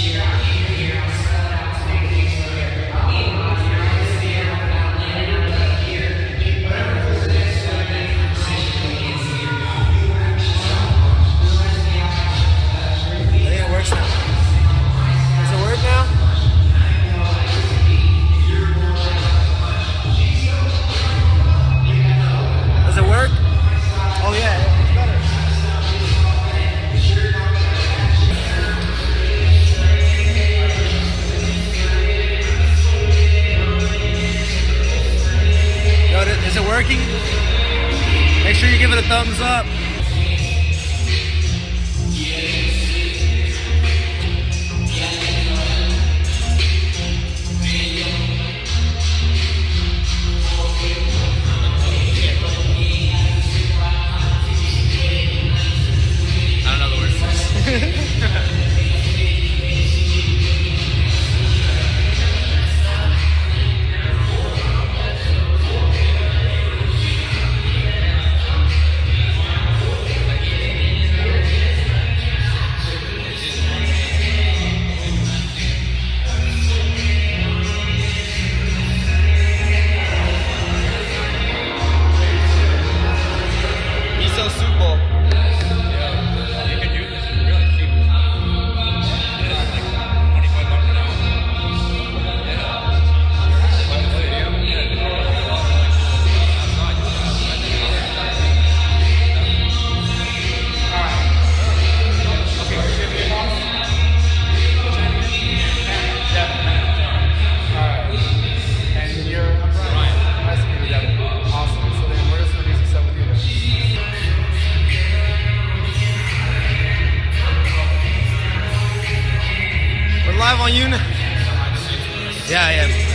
year, year, year, year. on? Yeah, yeah.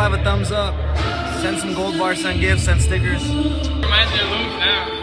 Live a thumbs up. Send some gold bars, send gifts, send stickers. Reminds me of Luke now.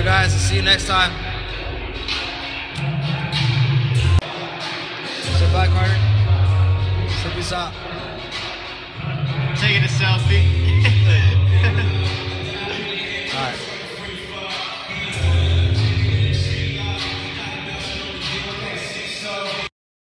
Later, guys. See you next time. Say bye, Carter. Say peace out. Taking a selfie.